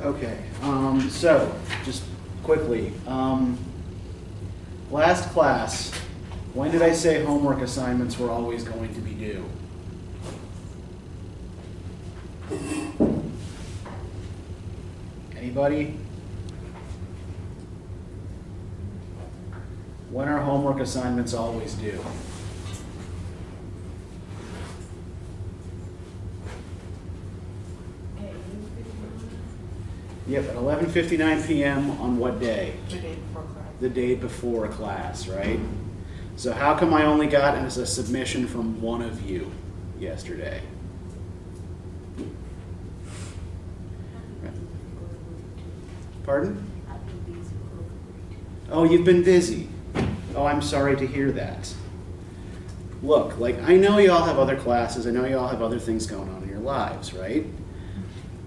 Okay, um, so, just quickly, um, last class, when did I say homework assignments were always going to be due? Anybody? When are homework assignments always due? Yep, at eleven fifty-nine PM on what day? The day before class. The day before class, right? So how come I only got as a submission from one of you yesterday? Pardon? Oh, you've been busy. Oh, I'm sorry to hear that. Look, like, I know you all have other classes, I know you all have other things going on in your lives, right?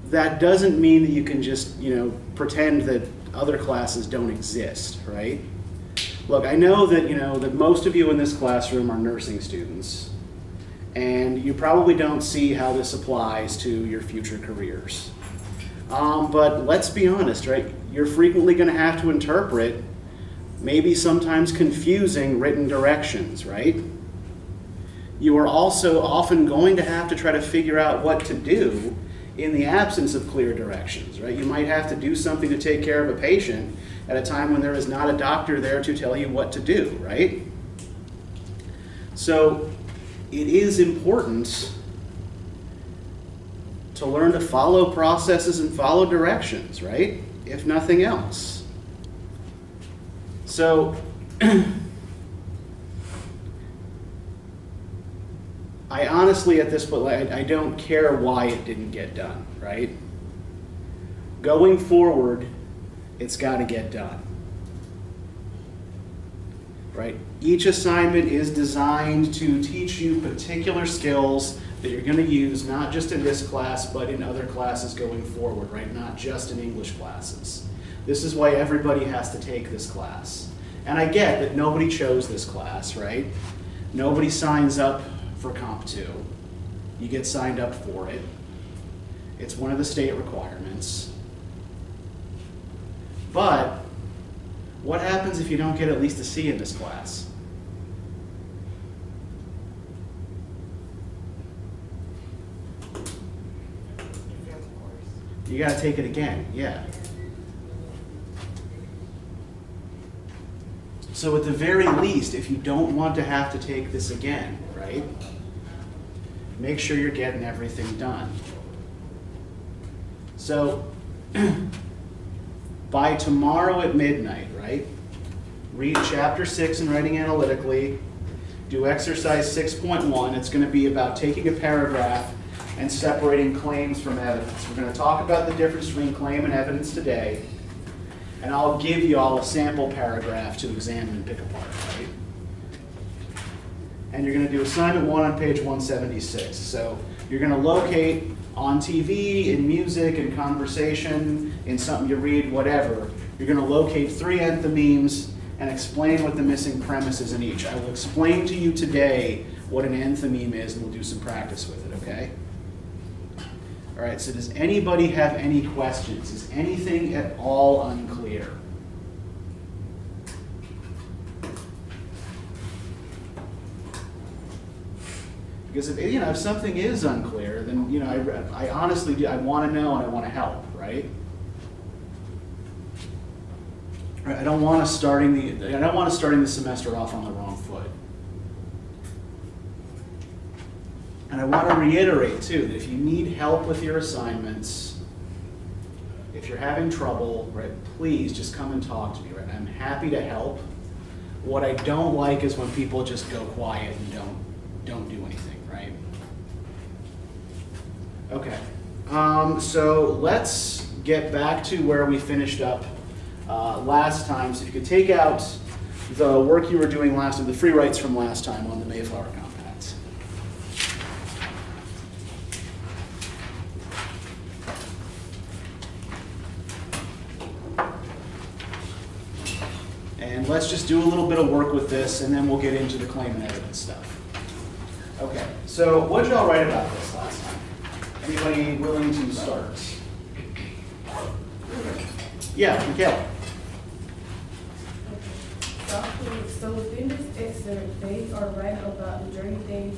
That doesn't mean that you can just, you know, pretend that other classes don't exist, right? Look, I know that, you know, that most of you in this classroom are nursing students, and you probably don't see how this applies to your future careers. Um, but let's be honest, right? You're frequently going to have to interpret maybe sometimes confusing written directions, right? You are also often going to have to try to figure out what to do in the absence of clear directions, right? You might have to do something to take care of a patient at a time when there is not a doctor there to tell you what to do, right? So it is important to learn to follow processes and follow directions, right? If nothing else. So, I honestly, at this point, I, don't care why it didn't get done, right? Going forward, it's got to get done. Right? Each assignment is designed to teach you particular skills that you're going to use not just in this class, but in other classes going forward, right? Not just in English classes. This is why everybody has to take this class. And I get that nobody chose this class, right? Nobody signs up for Comp 2. You get signed up for it. It's one of the state requirements. But what happens if you don't get at least a C in this class? You failed the course. You got to take it again, yeah. So at the very least, if you don't want to have to take this again, right? Make sure you're getting everything done. So by tomorrow at midnight, right? Read chapter six in writing analytically. Do exercise 6.1. It's going to be about taking a paragraph and separating claims from evidence. We're going to talk about the difference between claim and evidence today. And I'll give you all a sample paragraph to examine and pick apart, right? And you're going to do assignment one on page 176. So you're going to locate on TV, in music, in conversation, in something you read, whatever. You're going to locate three enthymemes and explain what the missing premise is in each. I will explain to you today what an enthymeme is, and we'll do some practice with it, okay? All right, so does anybody have any questions? Is anything at all unclear? Because if, you know, if something is unclear, then, you know, I, I honestly do, I want to know and I want to help, right? I don't want to starting the, I don't want to starting the semester off on the wrong foot. And I want to reiterate too that if you need help with your assignments, if you're having trouble, right, please just come and talk to me, right? I'm happy to help. What I don't like is when people just go quiet and don't don't do anything? Okay. Um, so let's get back to where we finished up uh, last time. So if you could take out the work you were doing last time, the free writes from last time on the Mayflower Compact. And let's just do a little bit of work with this, and then we'll get into the claim and evidence stuff. Okay, so what did y'all write about this? Anybody willing to start? Yeah, Mikhail. So within this excerpt, they are writing about the journey they,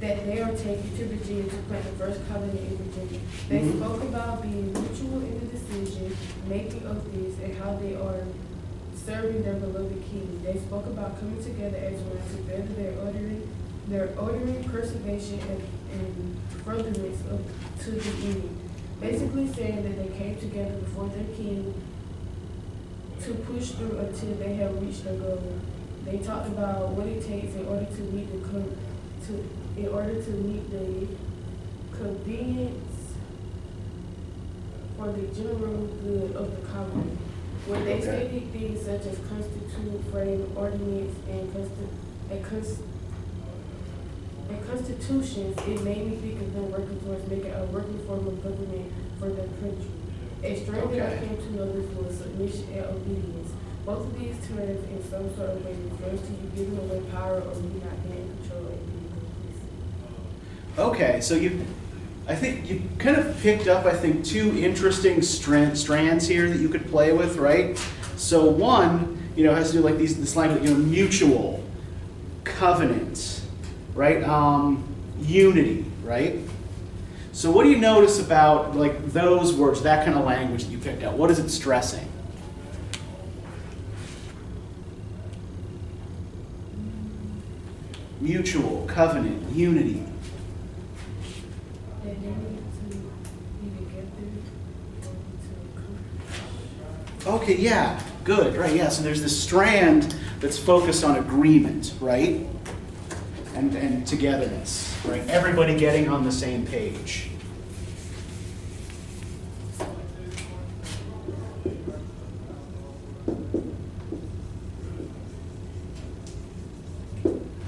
that they are taking to Virginia to plant the first colony in Virginia. They Mhm. spoke about being mutual in the decision, making of this, and how they are serving their beloved king. They spoke about coming together as one together, their ordering, their ordering, preservation, and, and furtherance of, to the end. Basically saying that they came together before their king to push through until they have reached their goal. They talked about what it takes in order to meet the con- to in order to meet the convenience for the general good of the colony. When they Okay. stated things such as constitute, frame, ordinance, and consti- and cons- and constitutions, it made me think of them working towards making a working form of government for their country. A strand that I came to know this was submission and obedience. Both of these terms in some sort of way refers to you giving away power or you not being in control and being complicit. Okay, so you, I think you kind of picked up, I think, two interesting strand, strands here that you could play with, right? So one, you know, has to do like these, this language, you know, mutual, covenant, right? Um, unity, right? So what do you notice about like those words, that kind of language that you picked out? What is it stressing? Mutual, covenant, unity. That they need to be together or to come. Okay, yeah, good, right, yeah. So there's this strand that's focused on agreement, right? And, and togetherness, right? Everybody getting on the same page.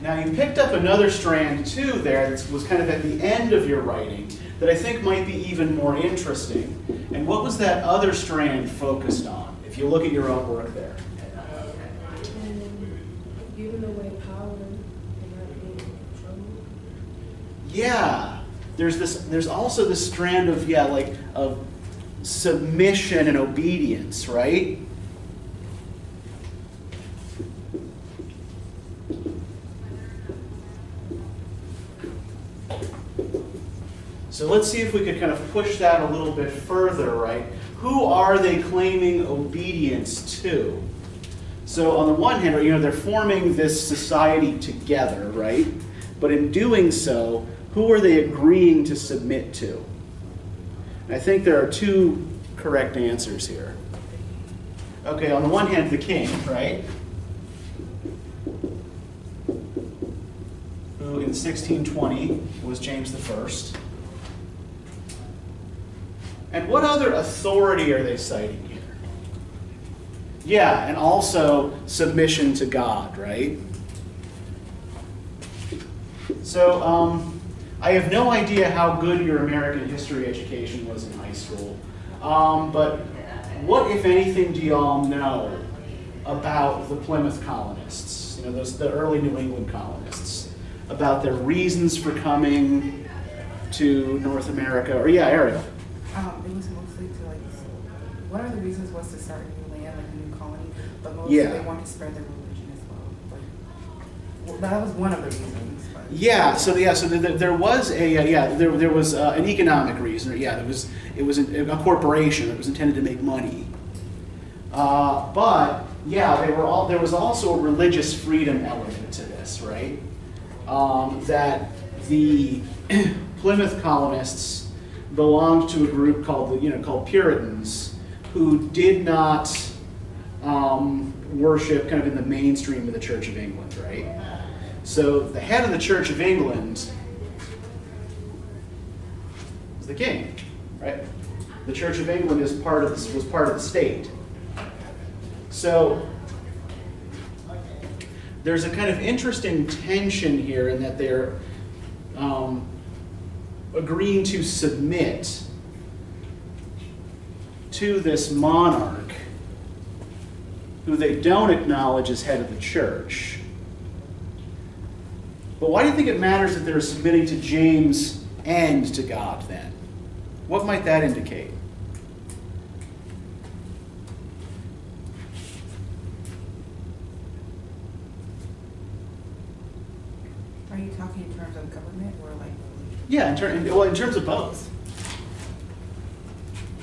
Now you picked up another strand too there that was kind of at the end of your writing that I think might be even more interesting. And what was that other strand focused on? If you look at your own work there. And giving away power and not being in control. Yeah. There's this there's also this strand of yeah, like of submission and obedience, right? So let's see if we could kind of push that a little bit further, right? Who are they claiming obedience to? So on the one hand, you know, they're forming this society together, right? But in doing so, who are they agreeing to submit to? And I think there are two correct answers here. Okay, on the one hand, the king, right? Who in 1620 was James First. And what other authority are they citing here? Yeah, and also submission to God, right? So, um, I have no idea how good your American history education was in high school. Um, but what, if anything, do y'all know about the Plymouth colonists? You know, those the early New England colonists, about their reasons for coming to North America, or yeah, Ariel. Um, it was mostly to like, one of the reasons was to start a new land, like a new colony, but mostly Yeah. they wanted to spread their religion as well. Like, well, that was one of the reasons. Yeah, so yeah, so there, there was a uh, yeah, there, there was uh, an economic reason. Yeah, there was it was a, a corporation that was intended to make money. Uh, but yeah, they were all there was also a religious freedom element to this, right? Um, that the Plymouth colonists belonged to a group called the you know called Puritans, who did not um, worship kind of in the mainstream of the Church of England, right? So the head of the Church of England is the king, right? The Church of England is part of was part of the state. So there's a kind of interesting tension here in that they're um, agreeing to submit to this monarch who they don't acknowledge as head of the church. But why do you think it matters that they're submitting to James and to God then? What might that indicate? Are you talking in terms of government or like? Yeah, in, ter- well, in terms of both.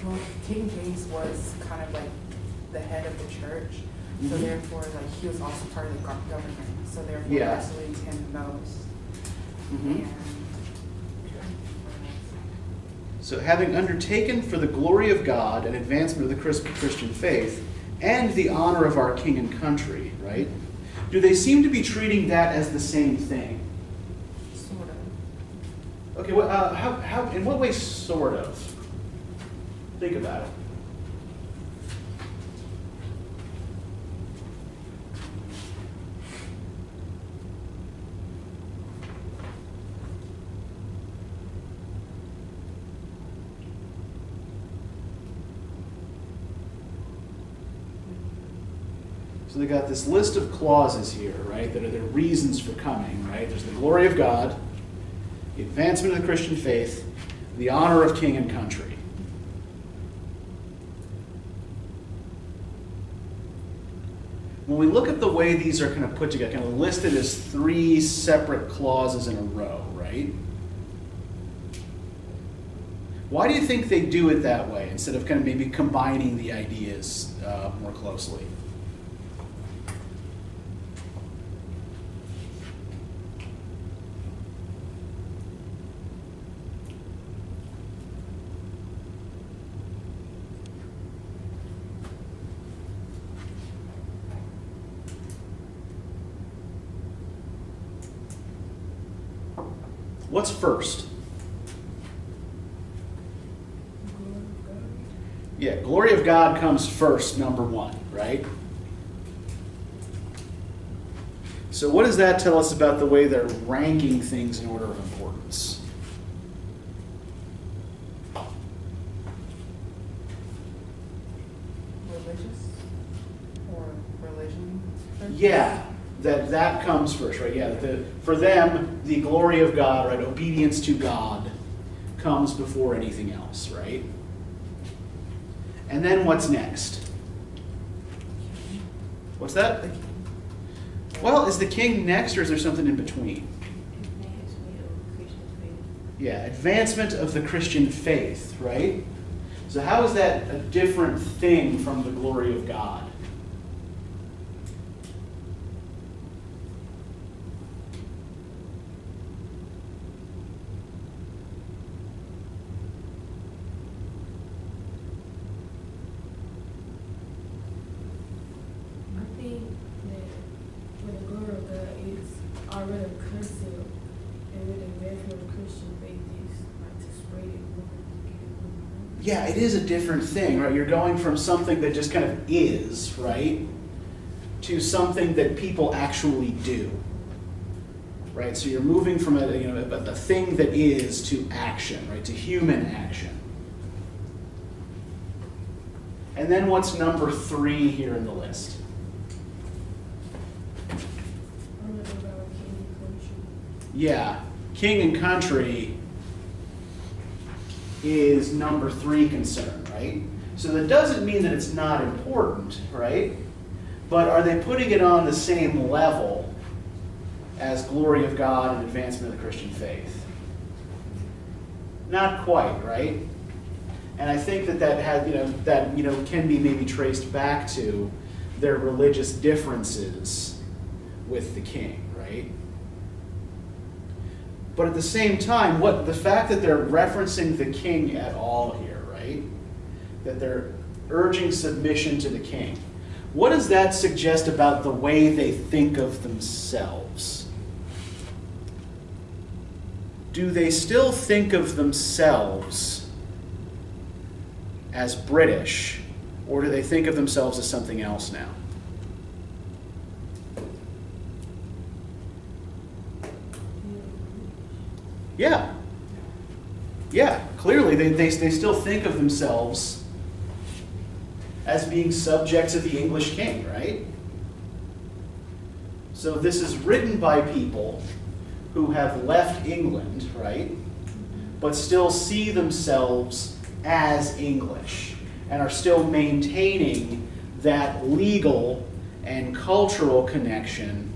Well, King James was kind of like the head of the church, so mm -hmm. therefore, like he was also part of the government so therefore, Yeah. him the most. Mhm. So, having undertaken for the glory of God and advancement of the Chris- Christian faith and the honor of our king and country, right? Do they seem to be treating that as the same thing? sort of. Okay, well, uh, how, how, in what way, sort of? Think about it. They got this list of clauses here, right, that are the reasons for coming, right? There's the glory of God, the advancement of the Christian faith, the honor of king and country. When we look at the way these are kind of put together, kind of listed as three separate clauses in a row, right? Why do you think they do it that way instead of kind of maybe combining the ideas uh, more closely? What's first? Glory of God. Yeah, glory of God comes first, number one, right? So, what does that tell us about the way they're ranking things in order of importance? Religious or religion? Yeah, that that comes first, right? Yeah, the, for them, the glory of God, right? Obedience to God comes before anything else, right? And then what's next? What's that? Well, is the king next, or is there something in between? Yeah, advancement of the Christian faith, right? So, how is that a different thing from the glory of God? I think that when the glory of God is already a concept, and with the advancement of Christian faith is like to spread it more and get it more. Yeah, it is a different thing, right? You're going from something that just kind of is, right, to something that people actually do, right? So you're moving from a you know a, a thing that is to action, right, to human action. And then what's number three here in the list? I'm gonna go about king and country. Yeah, king and country is number three concern, right? So that doesn't mean that it's not important, right? But are they putting it on the same level as glory of God and advancement of the Christian faith? Not quite, right? And I think that that had, you know, that you know can be maybe traced back to their religious differences with the king, right? But at the same time, what the fact that they're referencing the king at all here, right? That they're urging submission to the king. What does that suggest about the way they think of themselves? Do they still think of themselves as British, or do they think of themselves as something else now? Yeah. Yeah, clearly they, they, they still think of themselves as being subjects of the English king, right? So this is written by people who have left England, right? But still see themselves as English and are still maintaining that legal and cultural connection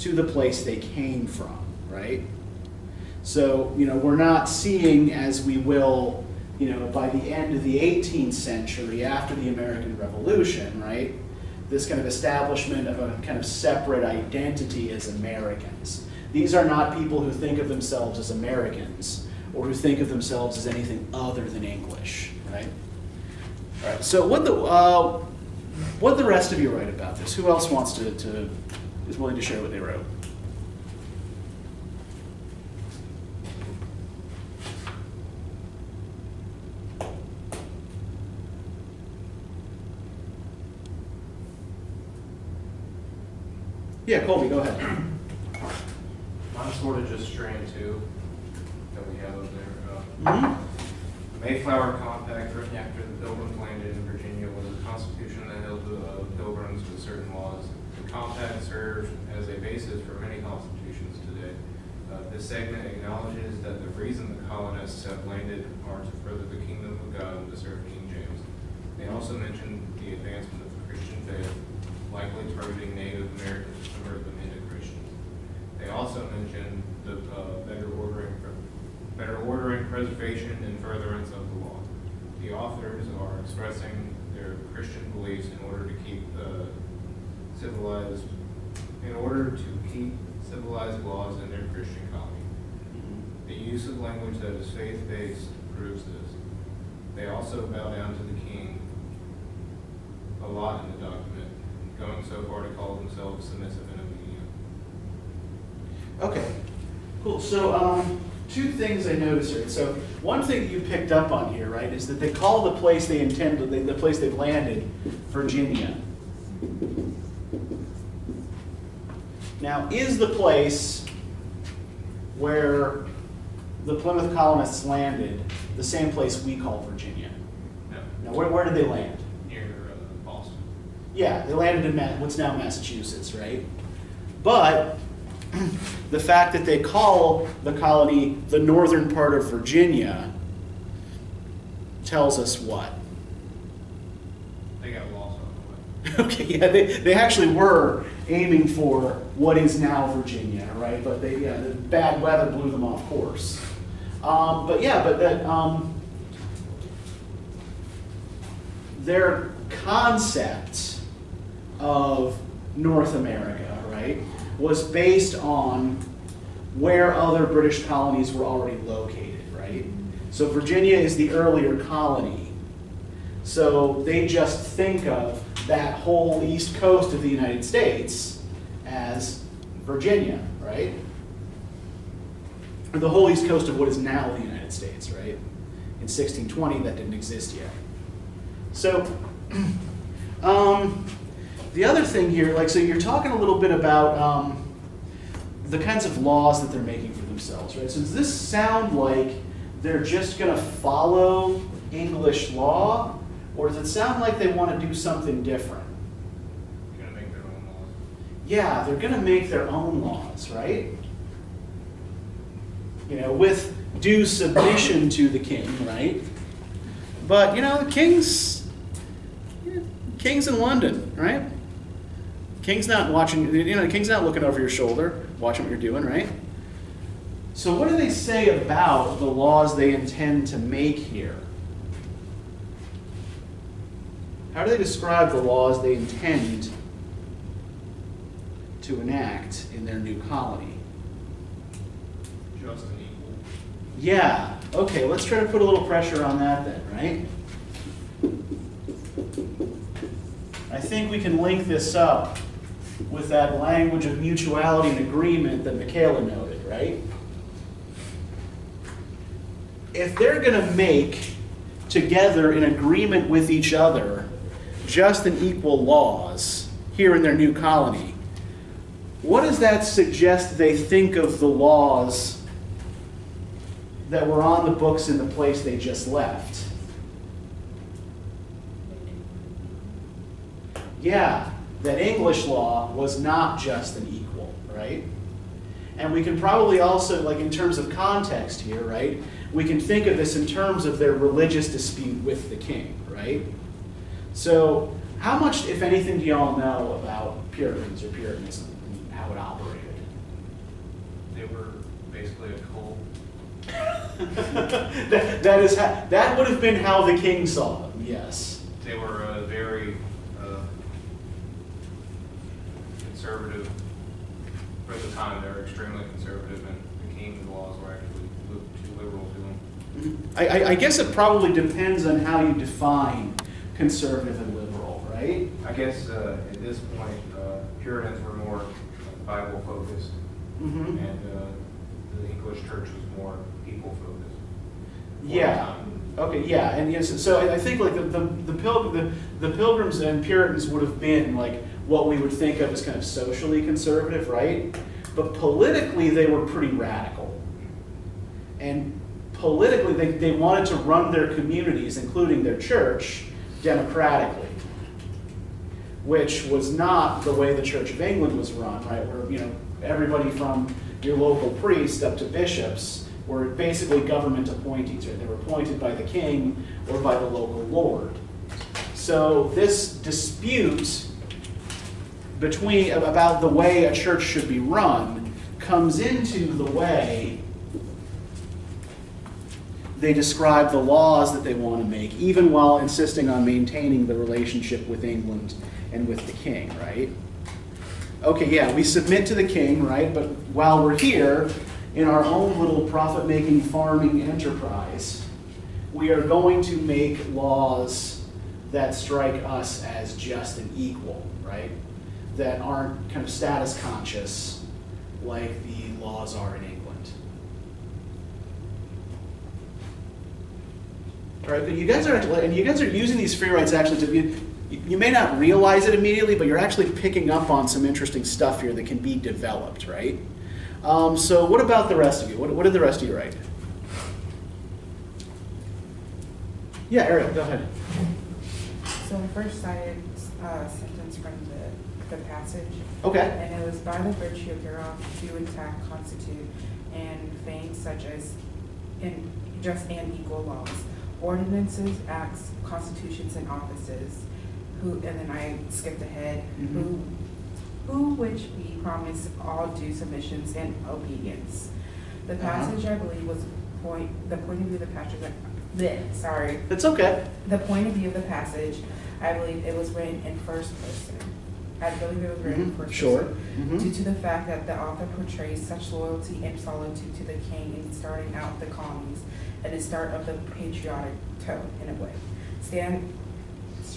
to the place they came from, right? So, you know, we're not seeing as we will, you know, by the end of the 18th century, after the American Revolution, right? This kind of establishment of a kind of separate identity as Americans. These are not people who think of themselves as Americans or who think of themselves as anything other than English, right? All right. So what the uh, what the rest of you write about this? Who else wants to, to is willing to share what they wrote? Yeah, Colby, go ahead. I'm sort of just strand two that we have up there. Uh, The Mayflower Compact, written after the Pilgrims landed in Virginia, was a constitution that held the uh, Pilgrims to certain laws. The compact served as a basis for many constitutions today. Uh, This segment acknowledges that the reason the colonists have landed are to further the kingdom of God and to serve King James. They also mention the advancement of the Christian faith, likely targeting Native Americans to convert them into Christians. They also mention the uh, better ordering, better ordering, preservation, and furtherance of the law. The authors are expressing their Christian beliefs in order to keep the civilized, in order to keep civilized laws in their Christian colony. The use of language that is faith-based proves this. They also bow down to the king a lot in the document, going so far to call themselves submissive and obedient. Okay, cool. So, um, two things I noticed here. So, one thing you picked up on here, right, is that they call the place they intend, the, the place they've landed, Virginia. Now, is the place where the Plymouth colonists landed the same place we call Virginia? No, Now, where, where did they land? near uh, Boston. Yeah, they landed in Ma- what's now Massachusetts, right? But the fact that they call the colony the northern part of Virginia tells us what? They got lost on the way. Okay, yeah, they, they actually were aiming for what is now Virginia, right? But they, yeah, the bad weather blew them off course. Um, but yeah, but that, um, their concept of North America, right, was based on where other British colonies were already located, right? So Virginia is the earlier colony. So they just think of that whole east coast of the United States as Virginia, right? Or the whole east coast of what is now the United States, right? In 1620, that didn't exist yet. So, um, the other thing here, like, so you're talking a little bit about um, the kinds of laws that they're making for themselves, right? So does this sound like they're just going to follow English law, or does it sound like they want to do something different? They're gonna make their own laws. Yeah, they're going to make their own laws, right? You know, with due submission to the king, right? But you know, the king's king's in London, right? King's not watching. You know, the king's not looking over your shoulder, watching what you're doing, right? So, what do they say about the laws they intend to make here? How do they describe the laws they intend to enact in their new colony? Just and equal. Yeah, okay, let's try to put a little pressure on that then, right? I think we can link this up with that language of mutuality and agreement that Michaela noted, right? If they're going to make together in agreement with each other just and equal laws here in their new colony, what does that suggest they think of the laws that were on the books in the place they just left? Yeah, that English law was not just an equal, right? And we can probably also, like in terms of context here, right? We can think of this in terms of their religious dispute with the king, right? So, how much, if anything, do y'all know about Puritans or Puritanism and how it operated? They were basically a cult. that, that is how, that would have been how the king saw them. Yes. They were uh, very uh, conservative for the time. They were extremely conservative, and the king's laws were actually too liberal to them. I, I, I guess it probably depends on how you define conservative and liberal, right? I guess uh, at this point, uh, Puritans were more Bible focused, Mm-hmm. and uh, the English church was more people focused. Yeah. Okay. Yeah. And yes. So I think like the the the, pil- the the Pilgrims and Puritans would have been like what we would think of as kind of socially conservative, right? But politically, they were pretty radical. And politically, they, they wanted to run their communities, including their church, democratically, which was not the way the Church of England was run, right? Where, you know, everybody from your local priest up to bishops were basically government appointees, right? They were appointed by the king or by the local lord. So this dispute between about the way a church should be run comes into the way they describe the laws that they want to make, even while insisting on maintaining the relationship with England and with the king, right? Okay, yeah, we submit to the king, right? But while we're here in our own little profit making farming enterprise, we are going to make laws that strike us as just and equal, right? That aren't kind of status conscious like the laws are in England. All right, but you guys are and you guys are using these free writes actually to be, you, may not realize it immediately, but you're actually picking up on some interesting stuff here that can be developed, right? Um, so what about the rest of you? What, what did the rest of you write? Yeah, Ariel, go ahead. So I first cited a sentence from the, the passage. Okay. And it was by the virtue of thereof do intact constitute and things such as in just and equal laws, ordinances, acts, constitutions, and offices. Who and then I skipped ahead. Mhm. Who who which we promise all due submissions and obedience. The Uh-huh. passage I believe was point the point of view of the passage bleh, sorry. It's okay. The point of view of the passage, I believe it was written in first person. I believe it was written in Mhm, first sure. person. Mhm. Due to the fact that the author portrays such loyalty and solitude to the king in starting out the colonies and the start of the patriotic tone in a way. Stan,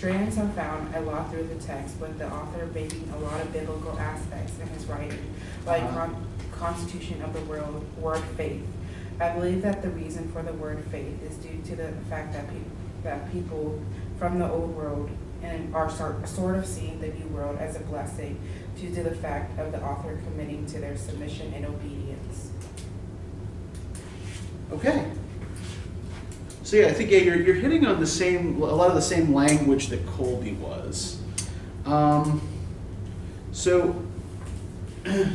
strands have found a lot through the text, with the author baking a lot of biblical aspects in his writing, like Uh-huh. con- constitution of the world, word faith. I believe that the reason for the word faith is due to the fact that people, that people from the old world and are sort of seeing the new world as a blessing due to the fact of the author committing to their submission and obedience. Okay. So yeah, I think yeah, you're, you're hitting on the same a lot of the same language that Colby was. Um, so I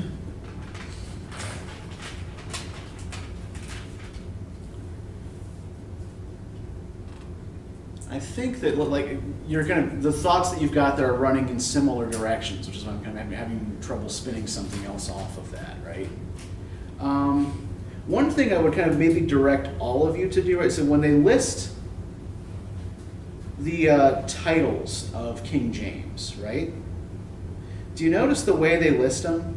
think that like you're kind of the thoughts that you've got there are running in similar directions, which is why I'm kind of having trouble spinning something else off of that, right? Um, one thing I would kind of maybe direct all of you to do, right? So when they list the uh, titles of King James, right? Do you notice the way they list them?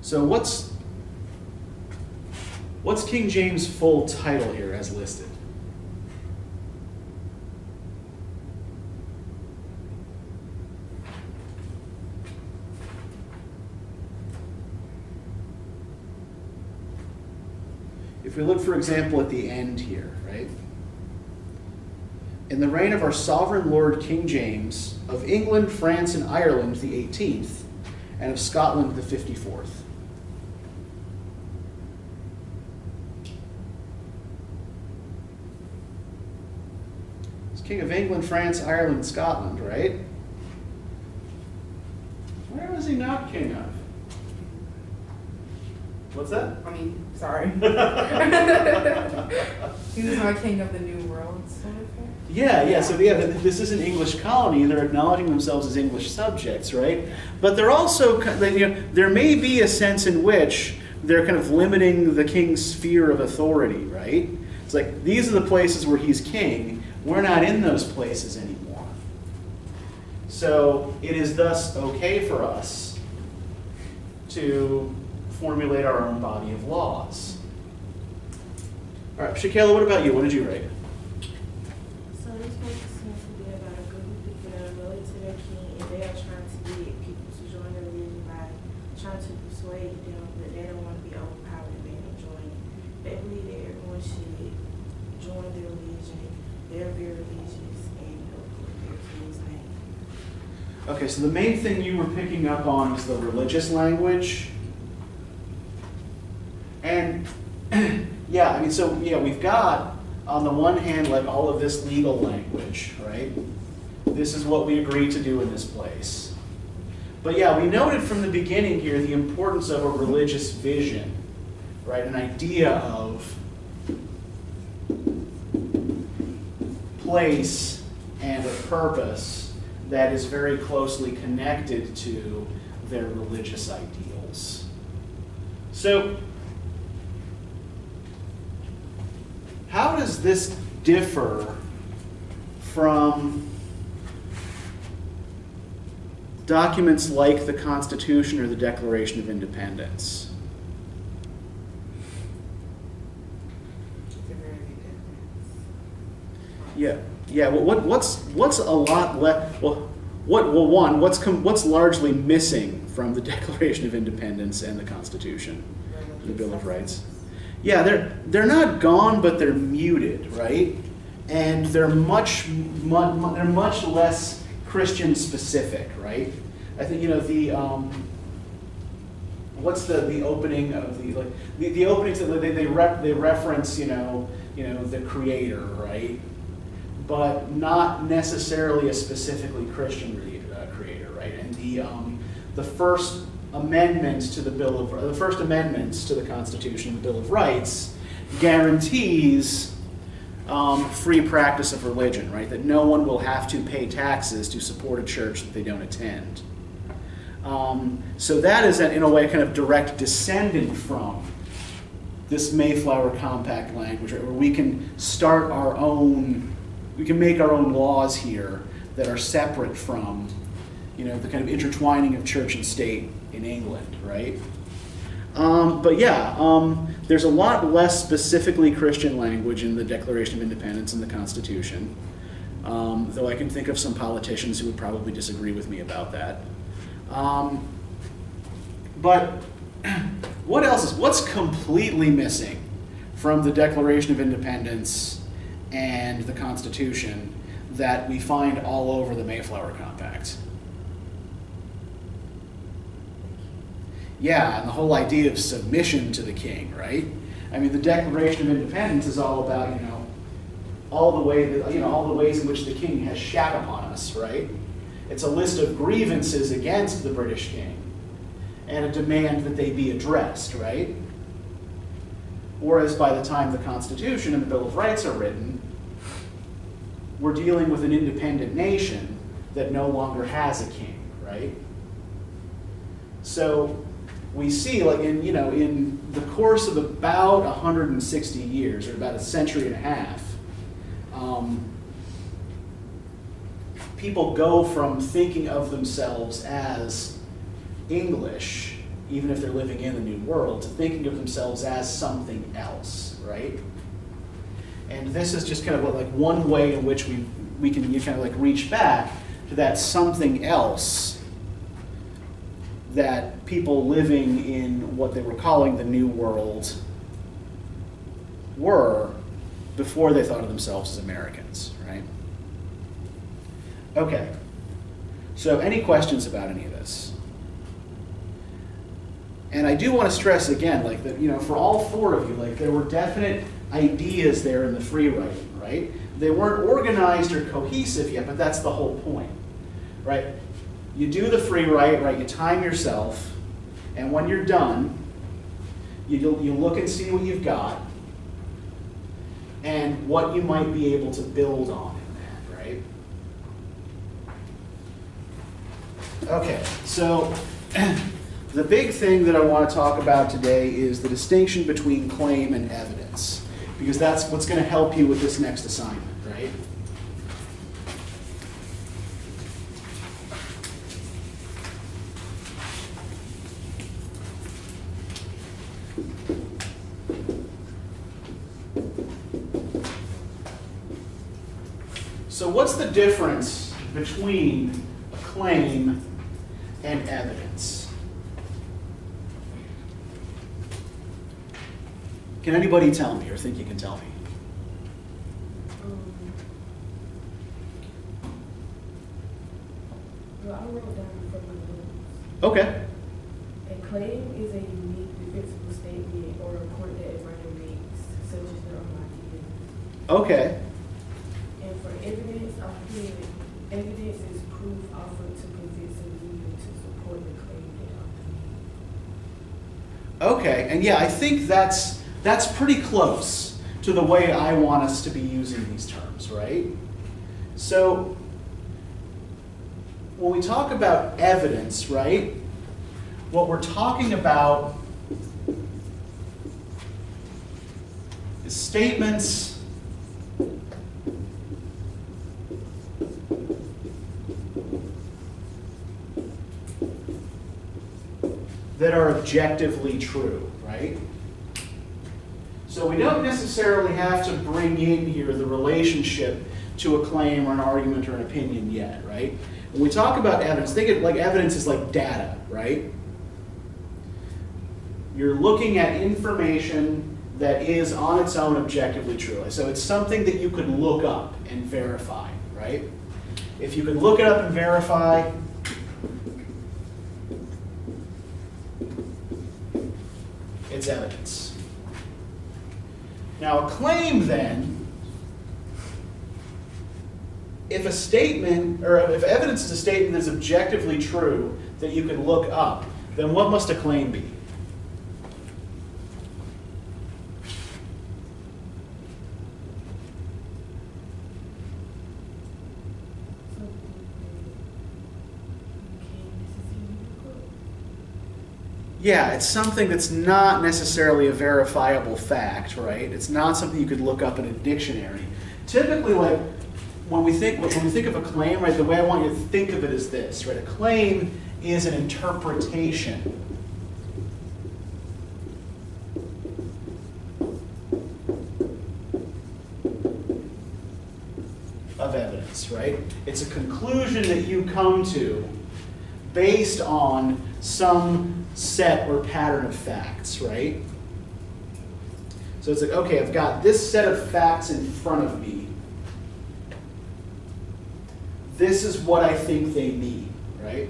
So what's what's King James' full title here as listed? If we look, for example, at the end here, right? In the reign of our sovereign Lord King James, of England, France, and Ireland the 18th, and of Scotland the 54th. He's King of England, France, Ireland, Scotland, right? Where was he not king of? What's that? I mean, sorry. He was my king of the new world, sort of thing. Yeah, yeah. So yeah, this is an English colony, and they're acknowledging themselves as English subjects, right? But they're also, you know, there may be a sense in which they're kind of limiting the king's sphere of authority, right? It's like these are the places where he's king. We're not in those places anymore. So it is thus okay for us to formulate our own body of laws. All right, Shakayla, what about you? What did you write? So this book seems to be about a group of people that are loyal to their king and they are trying to get people to join their religion by trying to persuade them, but they don't want to be overpowered and they don't join it. They believe that everyone should join their religion, they're very religious and uphold their king's name. Okay, so the main thing you were picking up on is the religious language. And yeah, I mean, so yeah, we've got on the one hand, like all of this legal language, right? This is what we agreed to do in this place. But yeah, we noted from the beginning here the importance of a religious vision, right? An idea of place and a purpose that is very closely connected to their religious ideals. So, how does this differ from documents like the Constitution or the Declaration of Independence? It's a very big difference. Yeah, yeah. Well, what, what's what's a lot less? Well, what well one what's com- what's largely missing from the Declaration of Independence and the Constitution, the Bill of Rights? Yeah, they're they're not gone, but they're muted, right? And they're much mu- mu- they're much less Christian specific, right? I think you know the. Um, what's the, the opening of the like the, the openings that they they, rep, they reference you know you know the creator right but not necessarily a specifically Christian uh, creator right and the um, the first amendment to the bill of the first amendments to the Constitution the Bill of Rights guarantees um, free practice of religion right? That no one will have to pay taxes to support a church that they don't attend. Um, so that is, in a way, kind of direct descendant from this Mayflower Compact language, right, where we can start our own, we can make our own laws here that are separate from, you know, the kind of intertwining of church and state in England, right? Um, but yeah, um, there's a lot less specifically Christian language in the Declaration of Independence and the Constitution. Um, though I can think of some politicians who would probably disagree with me about that. Um, but what else is what's completely missing from the Declaration of Independence and the Constitution that we find all over the Mayflower Compact? Yeah, and the whole idea of submission to the king, right? I mean, the Declaration of Independence is all about, you know, all the way that, you know, all the ways in which the king has shat upon us, right? It's a list of grievances against the British king and a demand that they be addressed, right? Whereas by the time the Constitution and the Bill of Rights are written, we're dealing with an independent nation that no longer has a king, right? So we see, like in you know, in the course of about 160 years, or about a century and a half, um, people go from thinking of themselves as English, even if they're living in the New World, to thinking of themselves as something else, right? And this is just kind of like one way in which we, we can kind of like reach back to that something else that people living in what they were calling the New World were before they thought of themselves as Americans, right? Okay. So, any questions about any of this? And I do want to stress again, like that, you know, for all four of you, like there were definite ideas there in the free writing, right? They weren't organized or cohesive yet, but that's the whole point, right? You do the free write, right? You time yourself, and when you're done, You, you look and see what you've got and what you might be able to build on in that, right? Okay, so the big thing that I want to talk about today is the distinction between claim and evidence, because that's what's going to help you with this next assignment, right? So what's the difference between a claim and evidence? Can anybody tell me or think you can tell me? Well, I wrote down from my notes. Okay. A claim is a unique defensible statement or report that a writer makes, such as their own idea. Okay. And for evidence, I put evidence is proof offered to convince a reader to support the claim that often. Okay. And yeah, I think that's that's pretty close to the way I want us to be using these terms, right? So when we talk about evidence, right? What we're talking about is statements that are objectively true, right? So we don't necessarily have to bring in here the relationship to a claim or an argument or an opinion yet, right? When we talk about evidence, think of like evidence is like data, right? You're looking at information that is on its own objectively true. So it's something that you could look up and verify, right? If you can look it up and verify, evidence. Now, a claim then, if a statement, or if evidence is a statement that's objectively true that you can look up, then what must a claim be? Something that you can't necessarily look up. Yeah, it's something that's not necessarily a verifiable fact, right? It's not something you could look up in a dictionary. Typically, like when we think when we think of a claim, right, the way I want you to think of it is this, right? A claim is an interpretation. Of evidence, right? It's a conclusion that you come to based on some set or pattern of facts, right? So it's like, okay, I've got this set of facts in front of me. This is what I think they mean, right?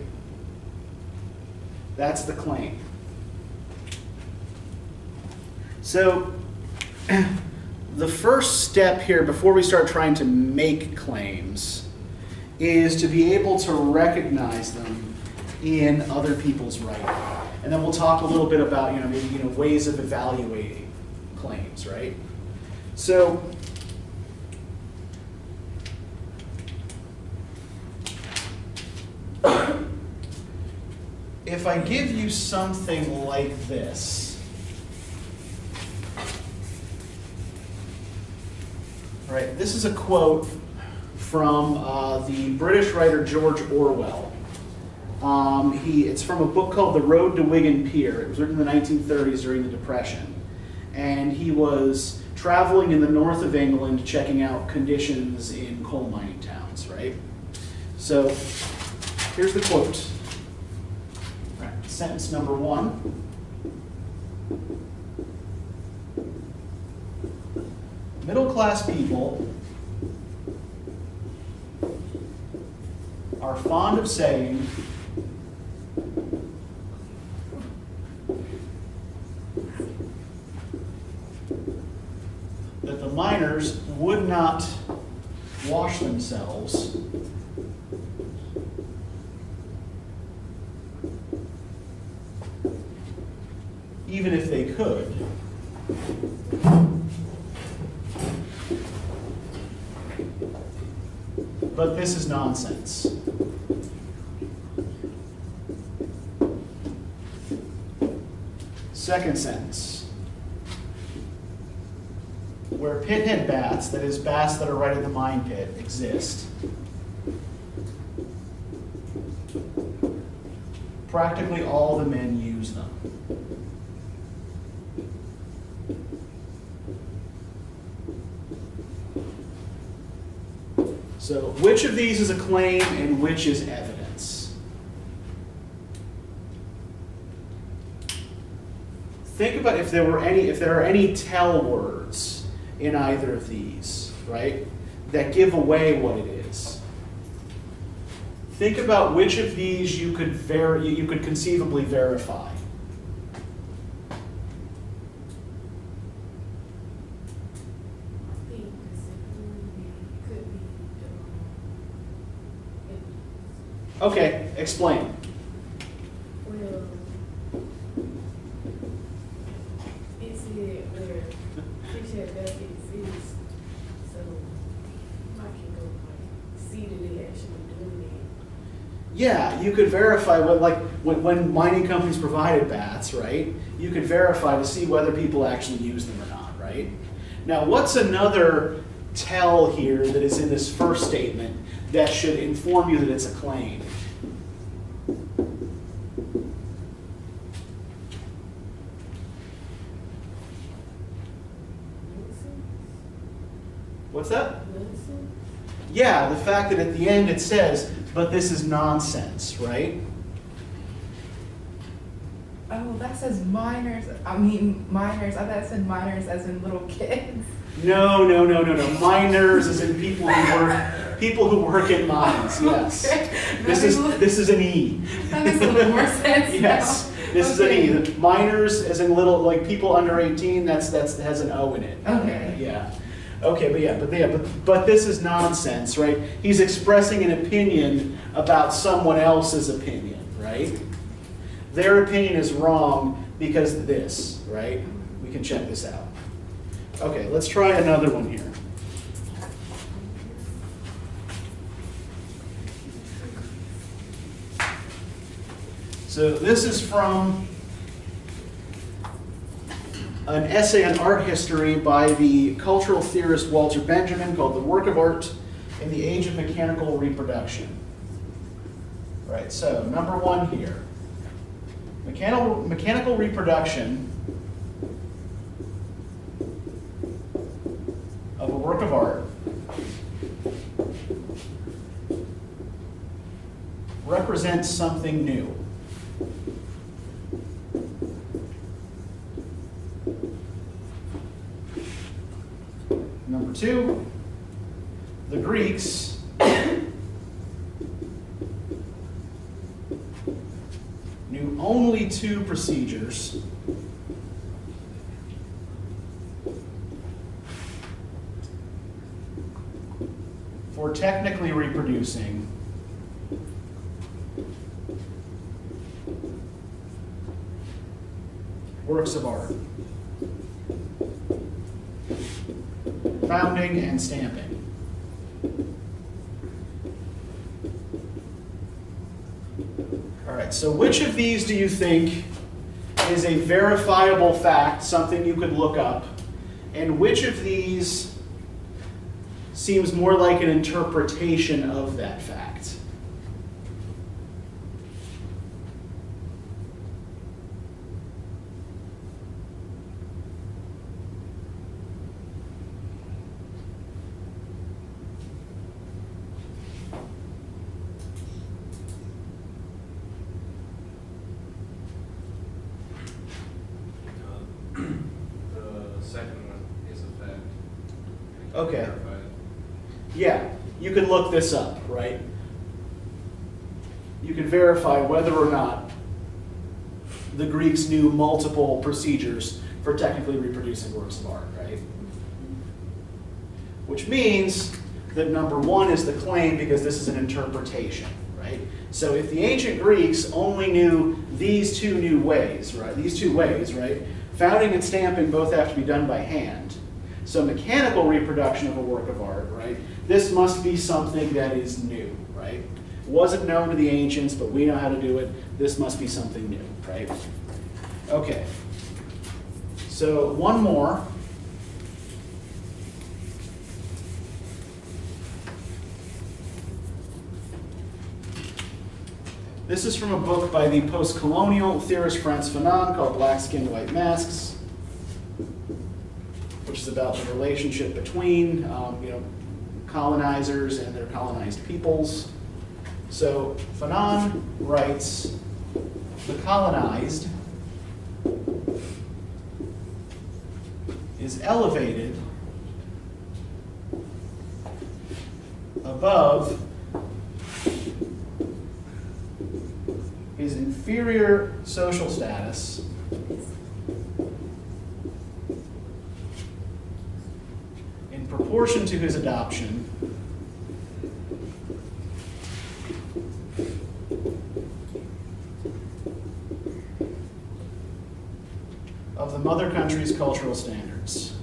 That's the claim. So, the first step here before we start trying to make claims is to be able to recognize them in other people's writing. And then we'll talk a little bit about, you know, maybe, you know, ways of evaluating claims, right? So, if I give you something like this, right, this is a quote from uh, the British writer George Orwell. Um, he, it's from a book called The Road to Wigan Pier. It was written in the 1930s during the Depression. And he was traveling in the north of England checking out conditions in coal mining towns, right? So here's the quote. Right, Sentence number one. Middle class people are fond of saying that the miners would not wash themselves even if they could. But this is nonsense. Second sentence. Where pithead baths, that is bats that are right in the mine pit, exist, practically all the men use them. So which of these is a claim and which is evidence? Think about if there were any, if there are any tell words in either of these, right, that give away what it is. Think about which of these you could ver- you could conceivably verify. I think this could be, Okay, explain. Well, it said where fish had back exists, so I can go like see that they actually doing it. Yeah, you could verify what, like, when, when mining companies provided bats, right? You could verify to see whether people actually use them or not, right? Now, what's another tell here that is in this first statement that should inform you that it's a claim? What's that? Yeah, the fact that at the end it says, but this is nonsense, right? Oh, that says minors, I mean minors, I thought it said minors as in little kids. No, no, no, no, no. Miners is in people who work, people who work in mines, yes. Okay. This is, this is an E. That makes a little more sense now. Yes, this is an E. Okay. The Minors, as in little, like people under 18, that's, that's, has an O in it. Okay. Yeah. Okay, but yeah, but yeah, but, but this is nonsense, right? He's expressing an opinion about someone else's opinion, right? Their opinion is wrong because this, right? We can check this out. Okay, let's try another one here. So this is from an essay on art history by the cultural theorist Walter Benjamin called The Work of Art in the Age of Mechanical Reproduction. Right, so number one here. Mechanical, mechanical reproduction of a work of art represents something new. Number two, the Greeks knew only two procedures for technically reproducing works of art. And stamping. All right, so which of these do you think is a verifiable fact, something you could look up? And which of these seems more like an interpretation of that fact? Uh, The second one is a fact. Okay. Verified. Yeah, you can look this up, right? You can verify whether or not the Greeks knew multiple procedures for technically reproducing works of art, right? Which means that number one is the claim because this is an interpretation, right? So if the ancient Greeks only knew these two new ways, right? These two ways, right? Founding and stamping both have to be done by hand. So mechanical reproduction of a work of art, right? This must be something that is new, right? Wasn't known to the ancients, but we know how to do it. This must be something new, right? Okay. So one more. This is from a book by the post-colonial theorist Frantz Fanon called Black Skin, White Masks, about the relationship between um, you know, colonizers and their colonized peoples. So Fanon writes, the colonized is elevated above his inferior social status in proportion to his adoption of the mother country's cultural standards.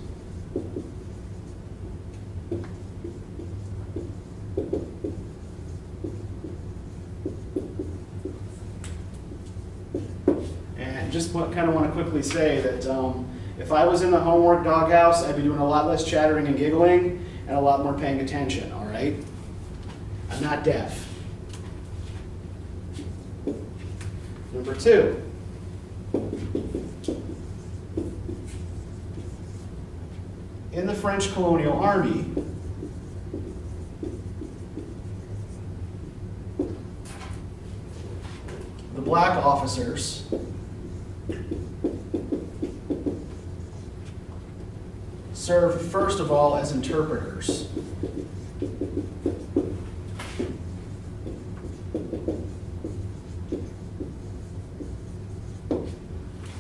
And just kind of want to quickly say that um, if I was in the homework doghouse, I'd be doing a lot less chattering and giggling and a lot more paying attention, all right? I'm not deaf. Number two. In the French colonial army, the black officers served first of all as interpreters.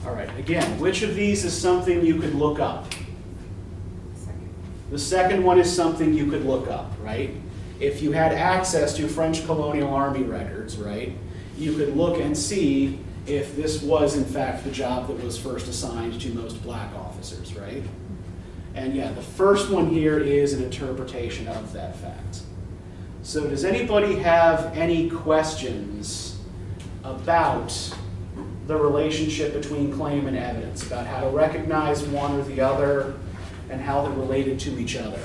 All right, again, which of these is something you could look up? The second one is something you could look up, right? If you had access to French colonial army records, right, you could look and see if this was in fact the job that was first assigned to most black officers, right? And yeah, the first one here is an interpretation of that fact. So does anybody have any questions about the relationship between claim and evidence, about how to recognize one or the other and how they're related to each other?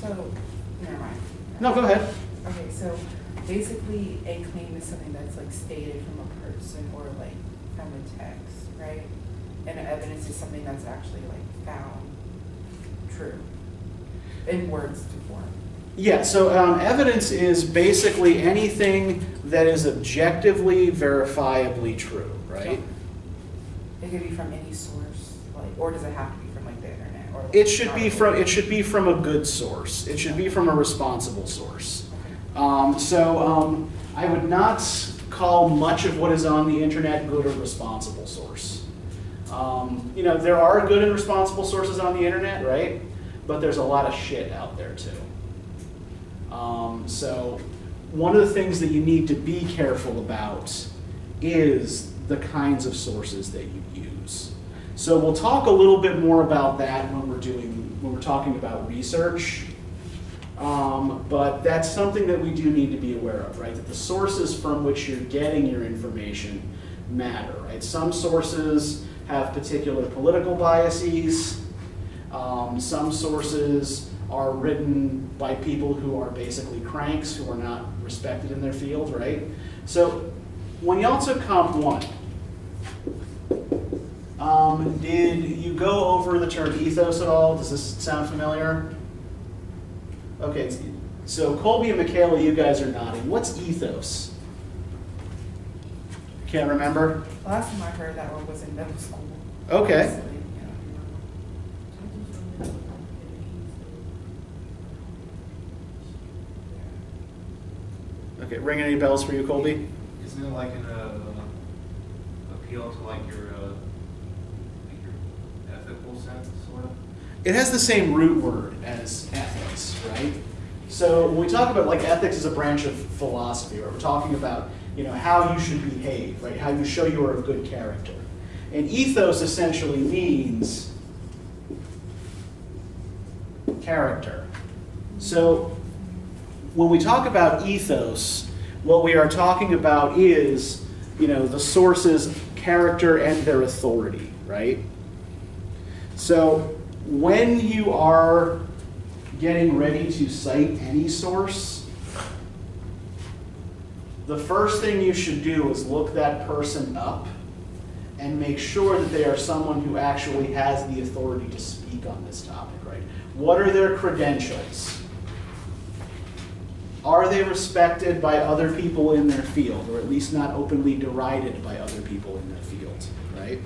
So, never mind. No, go ahead. Okay, so basically, a claim is something that's like stated from a person or like from a text, right? And evidence is something that's actually like found true in words to form. Yeah, so um, evidence is basically anything that is objectively verifiably true, right? It could be from any source, like, or does it have to be from like the internet or? like, It should be from it should be from a good source. It should be from a responsible source. Um, so um, I would not call much of what is on the internet good or responsible source. Um, you know, there are good and responsible sources on the internet, right? But there's a lot of shit out there too. Um, so one of the things that you need to be careful about is the kinds of sources that you use. So we'll talk a little bit more about that when we're doing when we're talking about research. Um, but that's something that we do need to be aware of, right? That the sources from which you're getting your information matter, right? Some sources have particular political biases. Um, some sources are written by people who are basically cranks, who are not respected in their field, right? So when y'all took Comp 1, um, did you go over the term ethos at all? Does this sound familiar? Okay, so Colby and Michaela, you guys are nodding. What's ethos? Can't remember? Last time I heard that one was in middle school. Okay. Okay, ring any bells for you, Colby? Isn't it like an, uh, appeal to like your, uh, like your ethical sense, sort of? It has the same root word as ethics, right? So when we talk about like ethics as a branch of philosophy, or we're talking about you know, how you should behave, right? How you show you are of good character. And ethos essentially means character. So when we talk about ethos, what we are talking about is, you know, the source's character and their authority, right? So when you are getting ready to cite any source, the first thing you should do is look that person up and make sure that they are someone who actually has the authority to speak on this topic, right? What are their credentials? Are they respected by other people in their field, or at least not openly derided by other people in their field, right?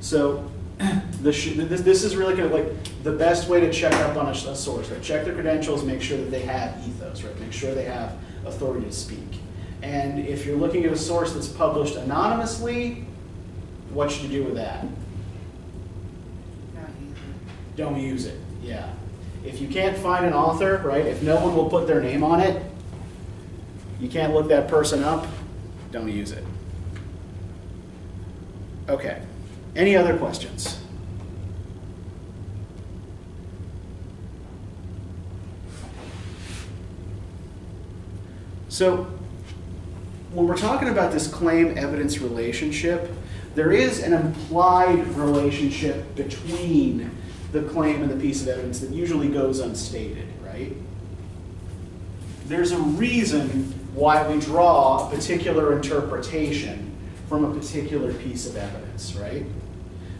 So, this, this is really kind of like the best way to check up on a, a source, right? Check their credentials, make sure that they have ethos, right? Make sure they have authority to speak. And if you're looking at a source that's published anonymously, what should you do with that? Don't use it, yeah. If you can't find an author, right, if no one will put their name on it, you can't look that person up, don't use it. Okay, any other questions? So, when we're talking about this claim evidence relationship, there is an implied relationship between the claim and the piece of evidence that usually goes unstated, right? There's a reason why we draw a particular interpretation from a particular piece of evidence, right?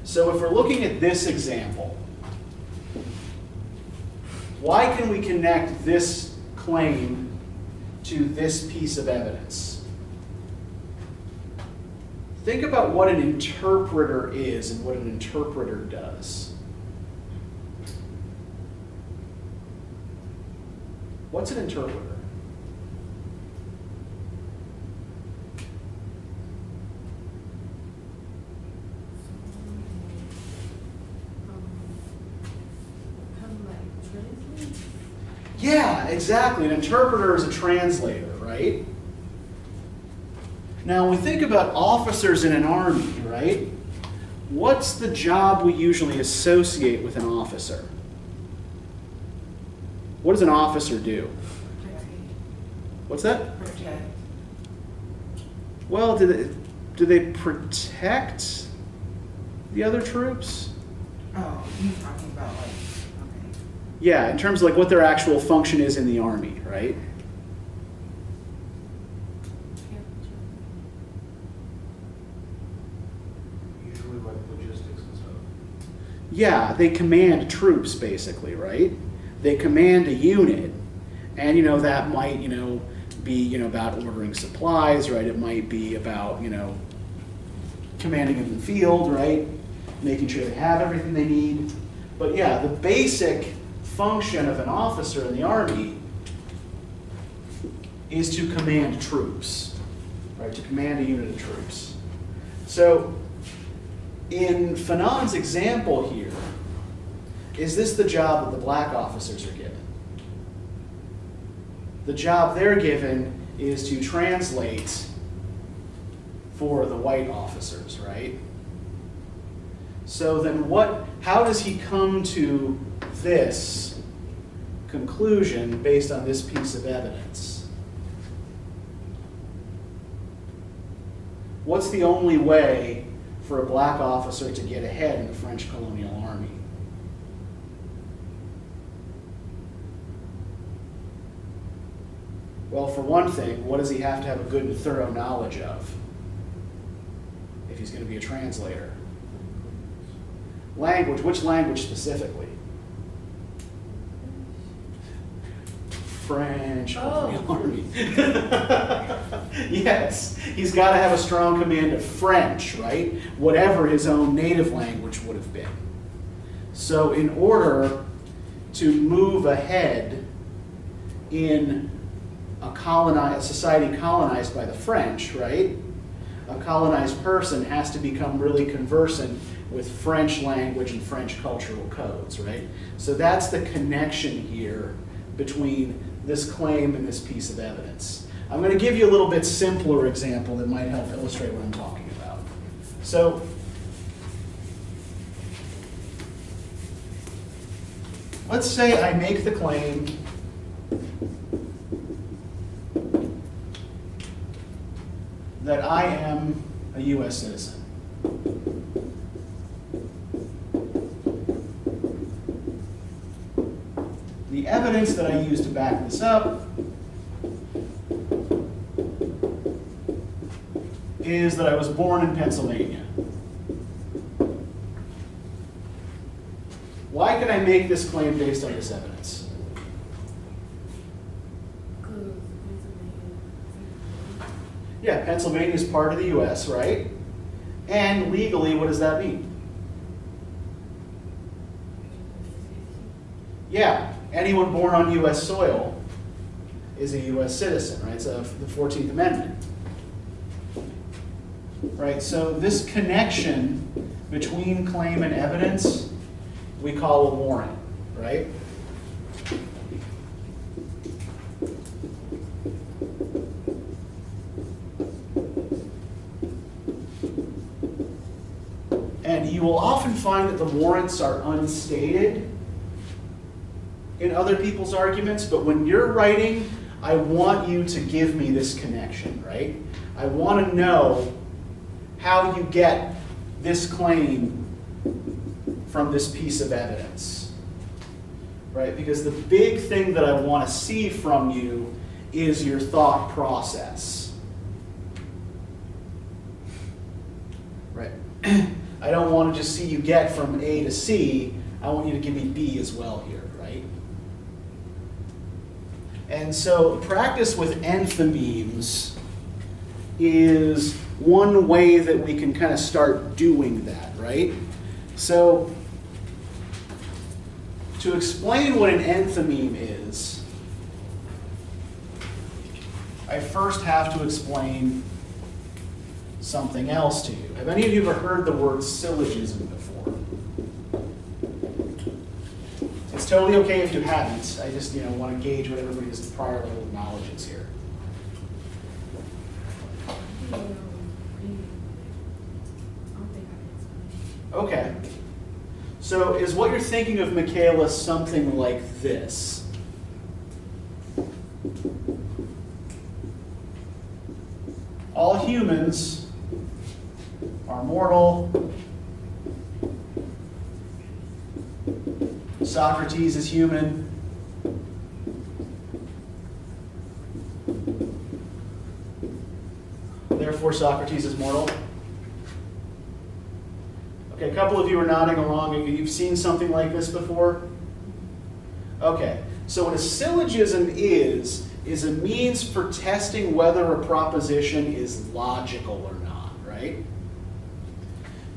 So if we're looking at this example, why can we connect this claim to this piece of evidence? Think about what an interpreter is and what an interpreter does. What's an interpreter? Kind of like translate. Yeah, exactly. An interpreter is a translator, right? Now, when we think about officers in an army, right? What's the job we usually associate with an officer? What does an officer do? What's that? Protect. Well, do they, do they protect the other troops? Oh, you talking about like. Yeah, in terms of like what their actual function is in the army, right? Usually like logistics and stuff. Yeah, they command troops basically, right? They command a unit, and you know that might you know be you know about ordering supplies, right? It might be about you know commanding in the field, right? Making sure they have everything they need. But yeah, the basic function of an officer in the army is to command troops, right? To command a unit of troops. So in Fanon's example here, is this the job that the black officers are given? The job they're given is to translate for the white officers, right? So then what, how does he come to this conclusion based on this piece of evidence? What's the only way for a black officer to get ahead in the French colonial army? Well, for one thing, what does he have to have a good and thorough knowledge of if he's going to be a translator? Language, which language specifically? French Oh. army. yes, he's got to have a strong command of French, right? Whatever his own native language would have been. So, in order to move ahead in a colonized a society colonized by the French, right? A colonized person has to become really conversant with French language and French cultural codes, right? So that's the connection here between this claim and this piece of evidence. I'm going to give you a little bit simpler example that might help illustrate what I'm talking about. So, let's say I make the claim that I am a US citizen. The evidence that I use to back this up is that I was born in Pennsylvania. Why can I make this claim based on this evidence? Yeah, Pennsylvania is part of the US, right? And legally, what does that mean? Yeah, anyone born on US soil is a US citizen, right? So the 14th Amendment. Right, so this connection between claim and evidence, we call a warrant, right? And you will often find that the warrants are unstated in other people's arguments, but when you're writing, I want you to give me this connection, right? I want to know how you get this claim from this piece of evidence, right? Because the big thing that I want to see from you is your thought process, right? I don't want to just see you get from A to C. I want you to give me B as well here? And so practice with enthymemes is one way that we can kind of start doing that, right? So to explain what an enthymeme is, I first have to explain something else to you. Have any of you ever heard the word syllogism before? Totally okay if you haven't. I just you know want to gauge what everybody's prior level of knowledge is here. Okay. So is what you're thinking of, Michaela, something like this? All humans are mortal. Socrates is human. Therefore, Socrates is mortal. Okay, a couple of you are nodding along. You've seen something like this before? Okay, so what a syllogism is, is a means for testing whether a proposition is logical or not, right?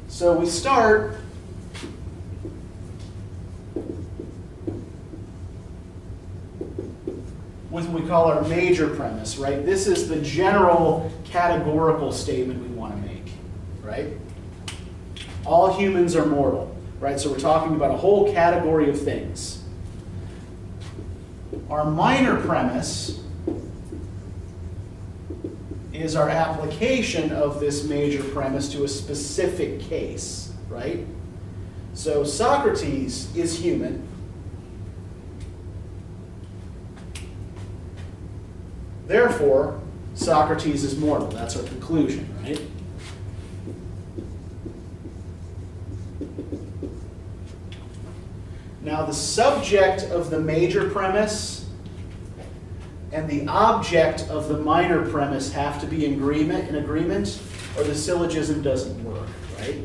So we start with what we call our major premise, right? This is the general categorical statement we want to make, right? All humans are mortal, right? So we're talking about a whole category of things. Our minor premise is our application of this major premise to a specific case, right? So Socrates is human. Therefore, Socrates is mortal. That's our conclusion, right? Now, the subject of the major premise and the object of the minor premise have to be in agreement, in agreement, or the syllogism doesn't work, right?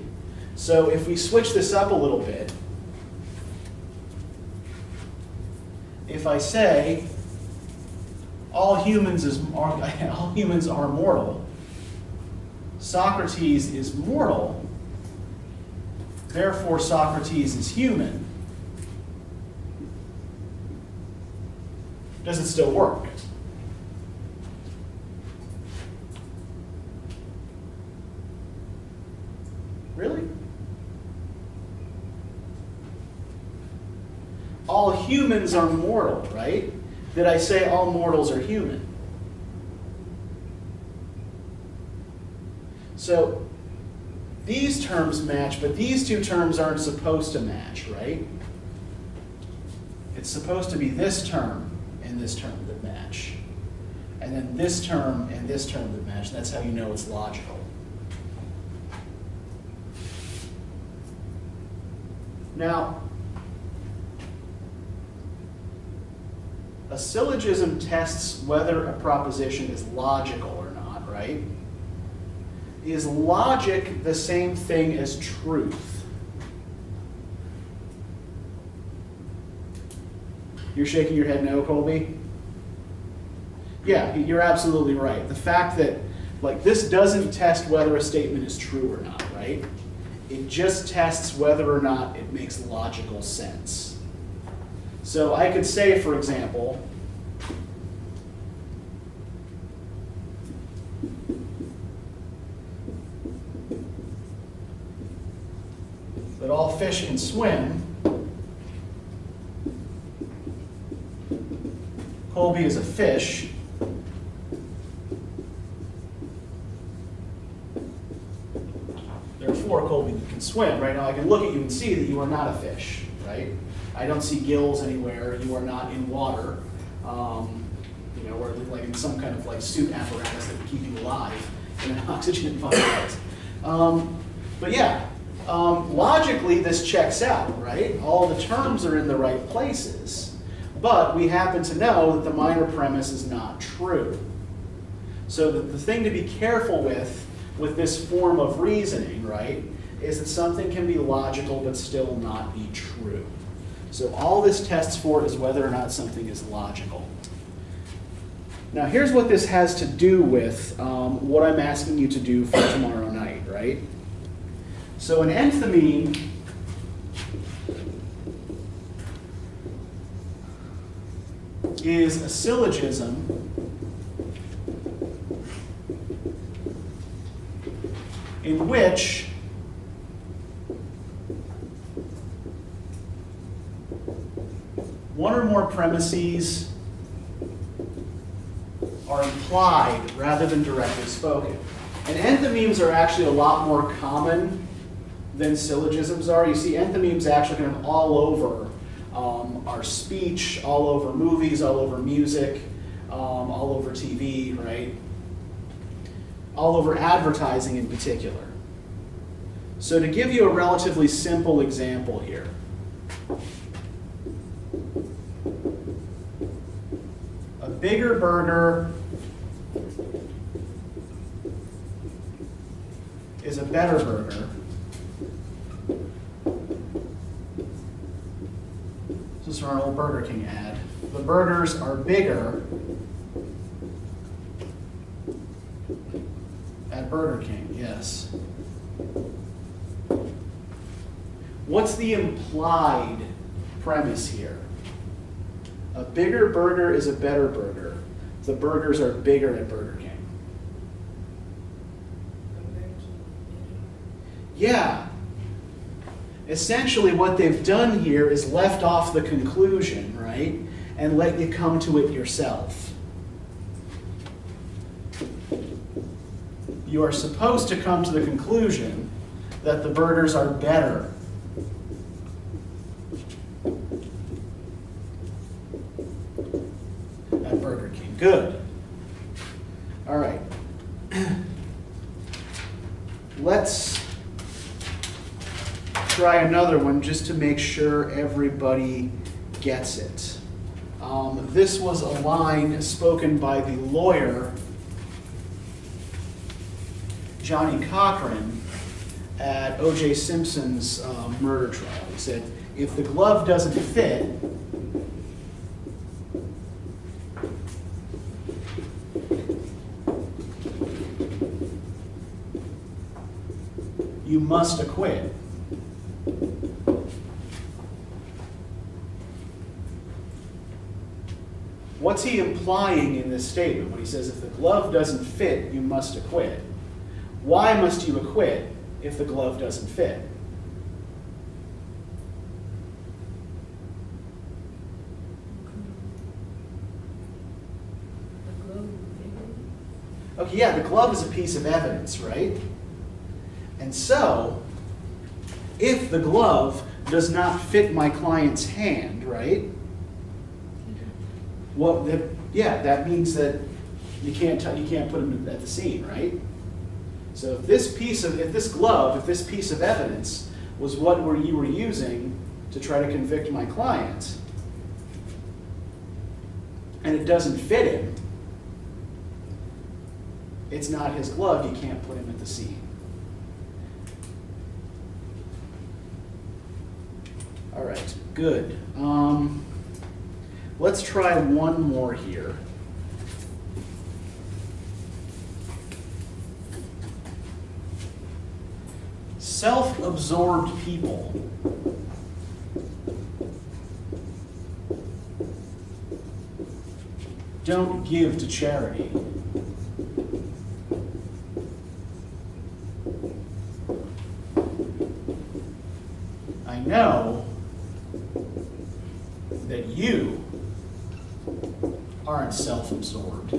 So if we switch this up a little bit, if I say all humans is all humans are mortal, Socrates is mortal, therefore Socrates is human. Does it still work? Really? All humans are mortal, right? did I say all mortals are human? So these terms match, but these two terms aren't supposed to match, right? It's supposed to be this term and this term that match. And then this term and this term that match. That's how you know it's logical. Now, a syllogism tests whether a proposition is logical or not, right? Is logic the same thing as truth? You're shaking your head no, Colby? Yeah, you're absolutely right. The fact that, like, this doesn't test whether a statement is true or not, right? It just tests whether or not it makes logical sense. So I could say, for example, that all fish can swim. Colby is a fish. Therefore, Colby can swim. Right now, I can look at you and see that you are not a fish, right? I don't see gills anywhere. You are not in water. Um, you know, or like in some kind of like suit apparatus that would keep you alive in an oxygen environment. Um, but yeah, um, logically this checks out, right? All the terms are in the right places. But we happen to know that the minor premise is not true. So the, the thing to be careful with with this form of reasoning, right, is that something can be logical but still not be true. So all this tests for is whether or not something is logical. Now here's what this has to do with um, what I'm asking you to do for tomorrow night, right? So an enthymeme is a syllogism in which one or more premises are implied rather than directly spoken. And enthymemes are actually a lot more common than syllogisms are. You see enthymemes actually kind of all over um, our speech, all over movies, all over music, um, all over TV, right? All over advertising in particular. So to give you a relatively simple example here, bigger burger is a better burger. This is an old Burger King ad. The burgers are bigger at Burger King, yes. What's the implied premise here? A bigger burger is a better burger. The burgers are bigger at Burger King. Yeah. Essentially, what they've done here is left off the conclusion, right? And let you come to it yourself. You are supposed to come to the conclusion that the burgers are better. At Burger King. Good. All right. Let's try another one just to make sure everybody gets it. Um, this was a line spoken by the lawyer, Johnnie Cochran, at O.J. Simpson's uh, murder trial. He said, if the glove doesn't fit, you must acquit. What's he implying in this statement when he says, if the glove doesn't fit, you must acquit? Why must you acquit if the glove doesn't fit? The glove is bigger. Okay, yeah, the glove is a piece of evidence, right? And so, if the glove does not fit my client's hand, right? The, yeah, that means that you can't you can't put him at the scene, right? So if this piece of if this glove, if this piece of evidence was what were you were using to try to convict my client, and it doesn't fit him, it's not his glove. You can't put him at the scene. All right, good. Um, let's try one more here. Self absorbed people. Don't give to charity. I know that you aren't self absorbed.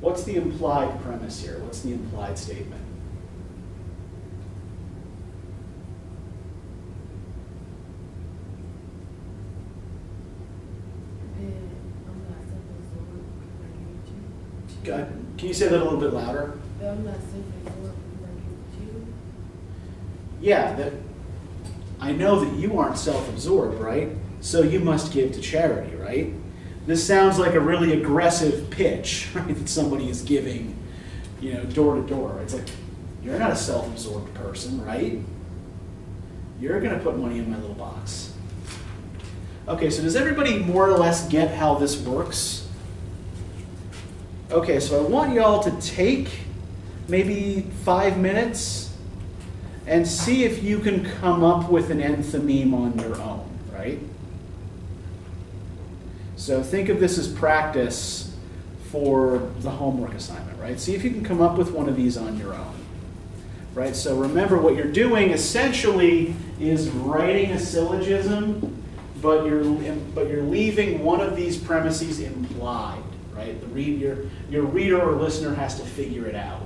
What's the implied premise here? What's the implied statement? God, Can you say that a little bit louder? Yeah, that I know that you aren't self-absorbed, right? So you must give to charity, right? This sounds like a really aggressive pitch, right? That somebody is giving, you know, door to door. It's like you're not a self-absorbed person, right? You're going to put money in my little box. Okay, so does everybody more or less get how this works? Okay, so I want y'all to take maybe five minutes and see if you can come up with an enthymeme on your own, right? So think of this as practice for the homework assignment, right? See if you can come up with one of these on your own. Right? So remember what you're doing essentially is writing a syllogism, but you're but you're leaving one of these premises implied, right? The read your your reader or listener has to figure it out.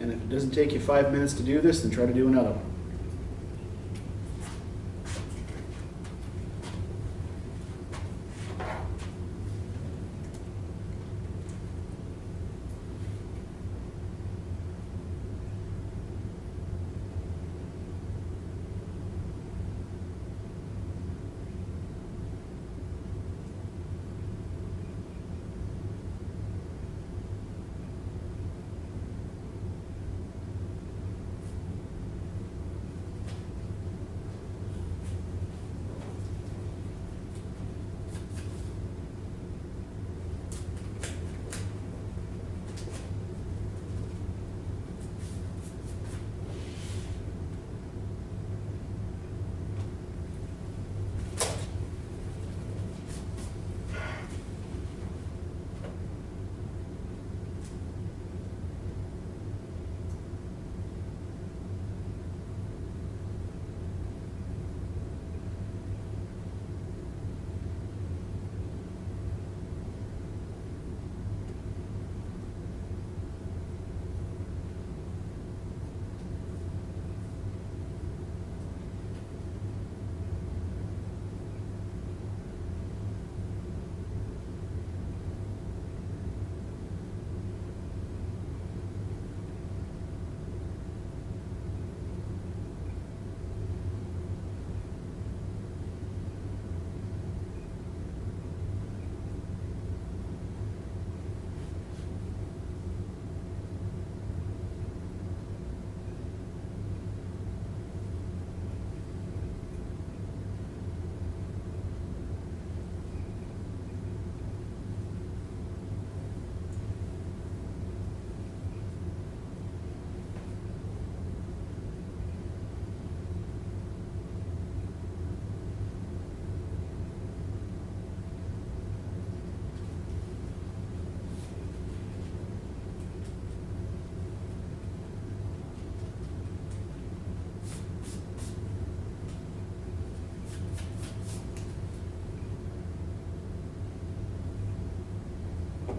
And if it doesn't take you five minutes to do this, then try to do another one.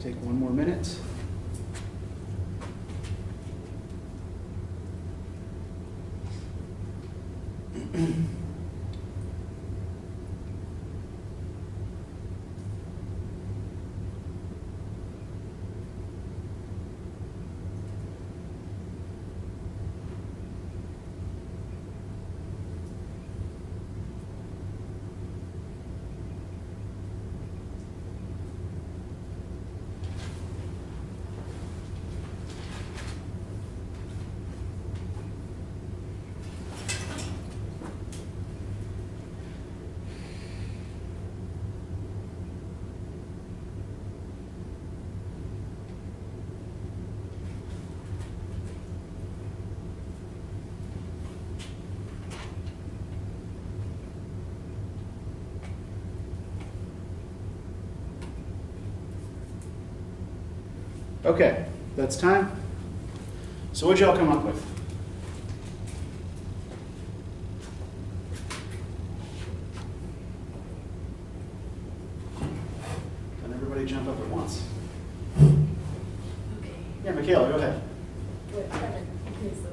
Take one more minute. Okay, that's time. So what'd y'all come up with? Can everybody jump up at once? Okay. Yeah, Michaela, go ahead. Okay, so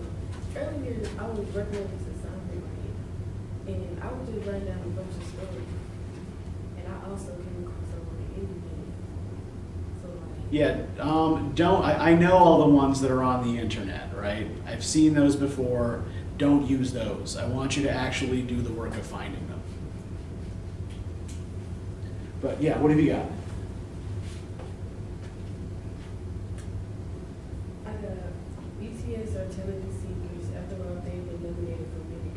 earlier I was working on this assignment? And I was just writing down a bunch of stories. And I also came across some on the internet. So like. Yeah, um, don't, I, I know all the ones that are on the internet, right? I've seen those before. Don't use those. I want you to actually do the work of finding them. But yeah, what have you got? I got BTS are talented singers. After all, they've been nominated many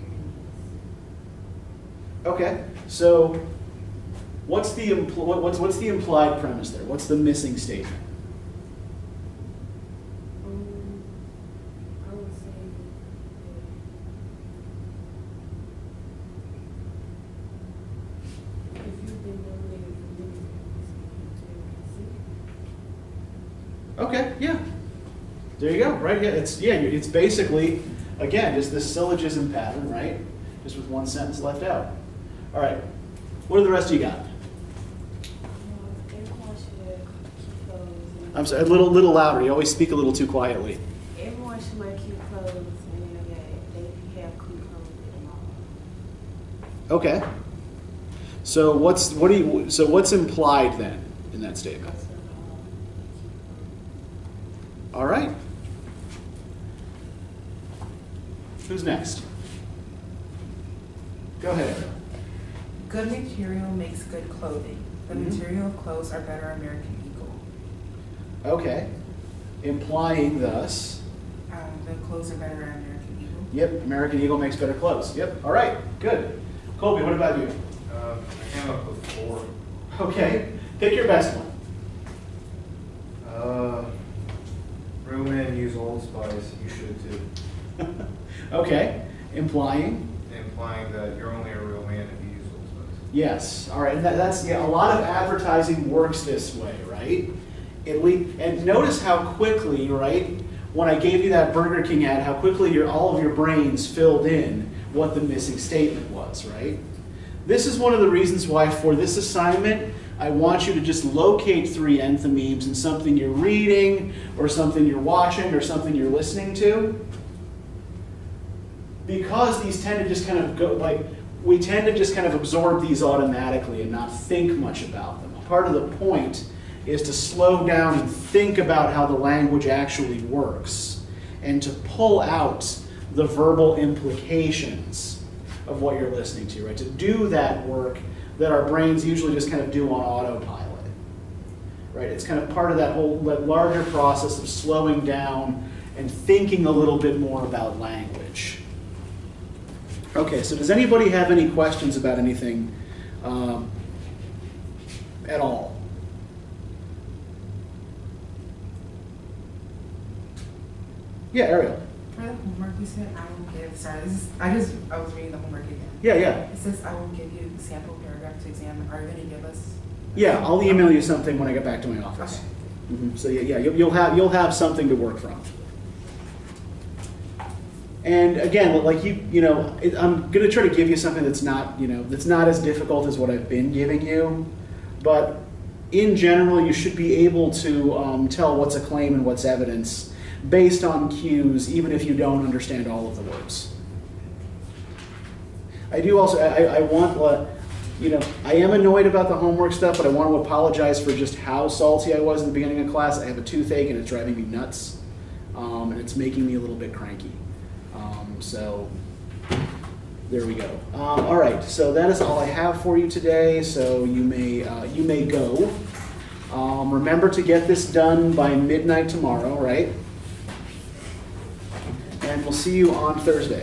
Grammys. Okay, so what's the what's what's the implied premise there? What's the missing statement? Um, I would say if you've been nominated for many Grammys, you can Okay, yeah. There you go. Right. Yeah. It's yeah. It's basically again just this syllogism pattern, right? Just with one sentence left out. All right. What do the rest of you got? Um, Everyone should wear cute clothes. and- I'm sorry. A little little louder. You always speak a little too quietly. Everyone should wear cute clothes and they, they have cute clothes in the mall. Okay. So what's what do you so what's implied then in that statement? Um, All right. Who's next? Go ahead. Good material makes good clothing. The Mhm. material of clothes are better American Eagle. Okay. Implying thus, Um, the clothes are better American Eagle. yep, American Eagle makes better clothes. Yep. All right. Good. Colby, what about you? Uh, I came up with four. Okay. Pick your best one. Uh, real men use Old Spice. You should too. okay. Implying. implying that you're only a real man if you use Old Spice. Yes. All right. And that, that's yeah. A lot of advertising works this way, right? At least, and notice how quickly, right? When I gave you that Burger King ad, how quickly your all of your brains filled in what the missing statement was, right? This is one of the reasons why for this assignment, I want you to just locate three enthymemes in something you're reading, or something you're watching, or something you're listening to because these tend to just kind of go like we tend to just kind of absorb these automatically and not think much about them. Part of the point is to slow down and think about how the language actually works and to pull out the verbal implications of what you're listening to, right? To do that work that our brains usually just kind of do on autopilot. Right? It's kind of part of that whole that larger process of slowing down and thinking a little bit more about language. Okay, so does anybody have any questions about anything um, at all? Yeah, Ariel. For the homework you said, I will give, sorry, this is, I just, I was reading the homework again. Yeah, yeah. It says I will give you sample paragraph to examine. Are you gonna give us? Yeah, I'll email you something when I get back to my office. Okay. Mhm, So yeah, yeah, you'll, you'll have you'll have something to work from. And again, like you, you know, it, I'm gonna try to give you something that's not, you know, that's not as difficult as what I've been giving you, but in general, you should be able to um, tell what's a claim and what's evidence based on cues, even if you don't understand all of the words. I do also, I, I want, uh, you know, I am annoyed about the homework stuff, but I want to apologize for just how salty I was in the beginning of class. I have a toothache and it's driving me nuts, um, and it's making me a little bit cranky. Um, so, there we go. Um, all right, so that is all I have for you today. So you may uh, you may go. Um, remember to get this done by midnight tomorrow, right? And we'll see you on Thursday.